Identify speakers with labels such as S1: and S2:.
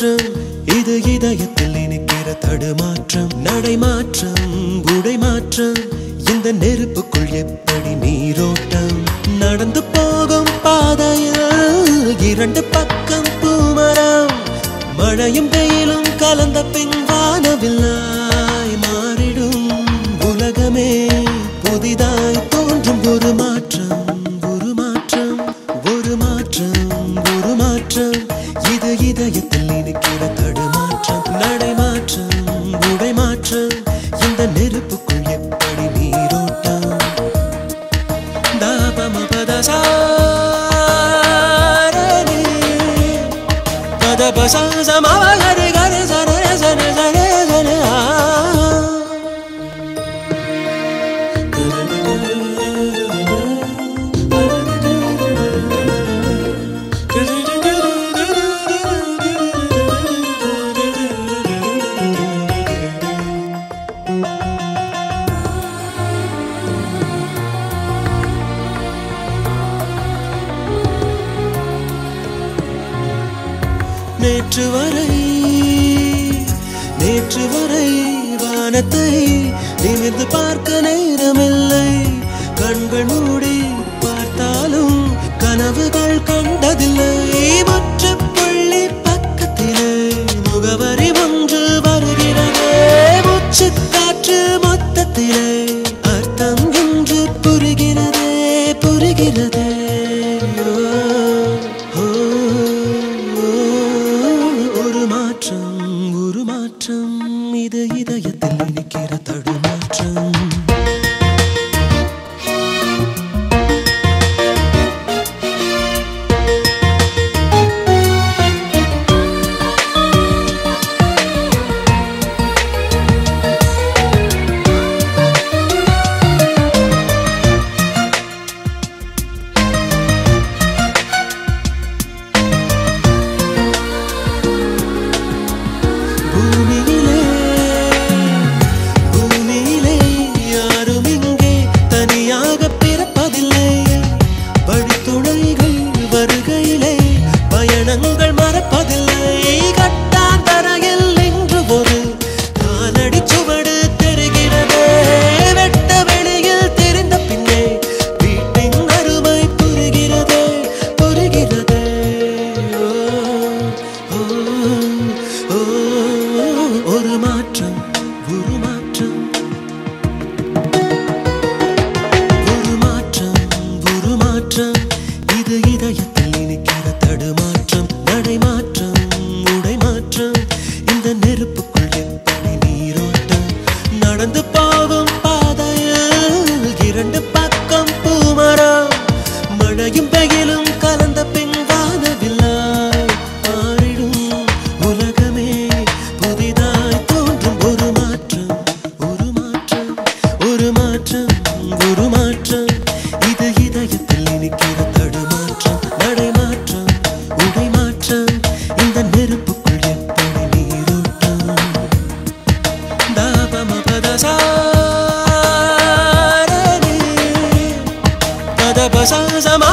S1: தடுமாற்றம் இது இதயத்தில் இணைக்கிற தடுமாற்றம் நடைமாற்றம் உடைமாற்றம் இந்த நெருப்புக்குள் எப்படி நீரோட்டம்? நடந்து போகும் பாதையில் இரண்டு பக்கம் பூமரம் மழையும் வெயிலும் கலந்த பின் வானவில்லாய் மாறிடும் உலகமே புதிதாய் தோன்றும் ஒரு மாற்றம். இதயத்தில் தடுமாற்றம் நடைமாற்றம் உடை இந்த நெருப்புக்குள் எப்படி நீரோட்டம்? தாபமபதசாரணி நேற்று வரை நேற்று வரை வானத்தை நிமிர்ந்து பார்க்க நேரமில்லை. கண்கள் மூடி இதயத்தில் நிற்கிற நடைமாற்றம் உடை இந்த நெருப்புக்குள் எப்படி நீரோட்டம். நடந்து போகும் பாதையில் இரண்டு பக்கம் பூமரம். மழையும் வெயிலும் கலந்த பின் வானவில்லாய் மாறிடும் உலகமே புதிதாய் தோன்றும். ஒரு மாற்றம் ஒரு மாற்றம் ஒரு மாற்றம் ஒரு மாற்றம். Cause I was